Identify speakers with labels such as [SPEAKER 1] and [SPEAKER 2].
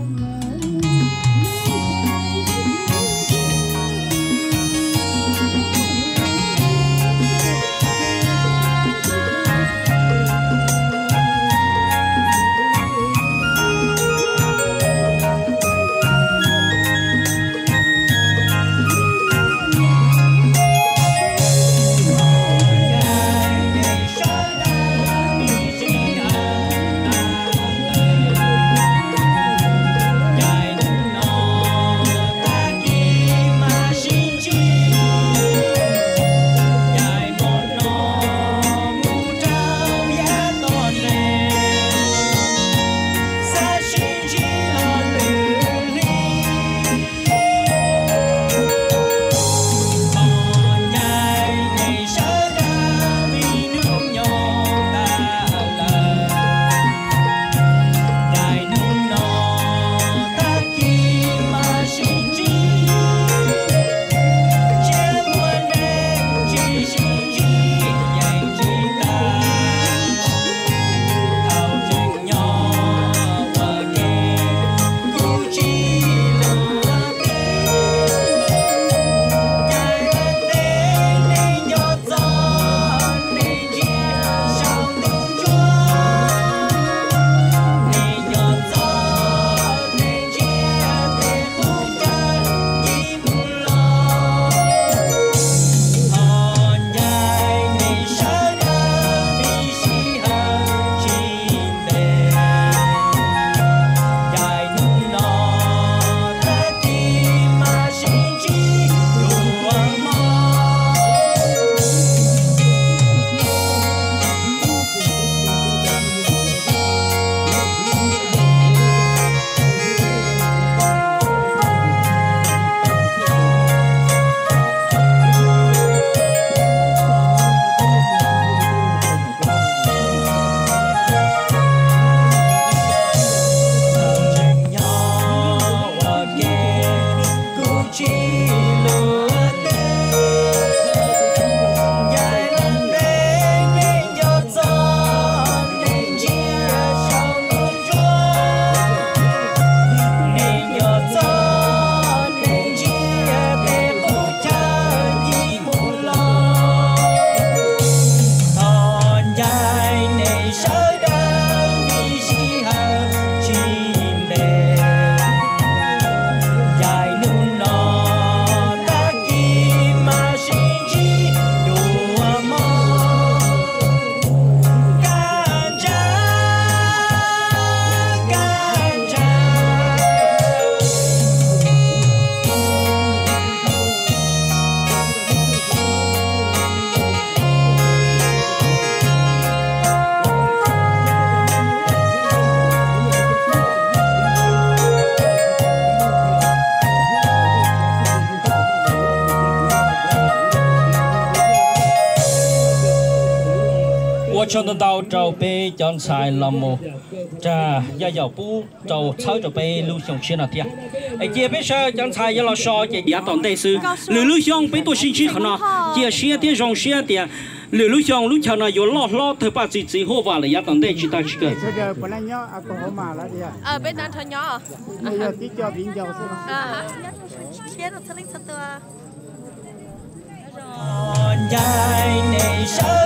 [SPEAKER 1] Amen. cho nó đau trâu bê chọn sai là một trà gia giàu phú trâu sáu trâu bê lưu xong xin là thiệt. Ai chia biết sao chọn sai giờ lo so chỉ giả toàn tây sư. Lưu lưu xong bê tôi xin chỉ khả năng chia xe tiền dòng xe tiền lưu lưu xong lưu chờ này vô lo lo thứ ba gì gì hô vào là giả toàn tây chỉ ta chỉ
[SPEAKER 2] cần
[SPEAKER 3] ờ bên đó thôi nhỏ.
[SPEAKER 2] Ờ tí cho biển dầu xem
[SPEAKER 3] à. Chết rồi thằng linh thật tựa
[SPEAKER 1] rồi dài này sao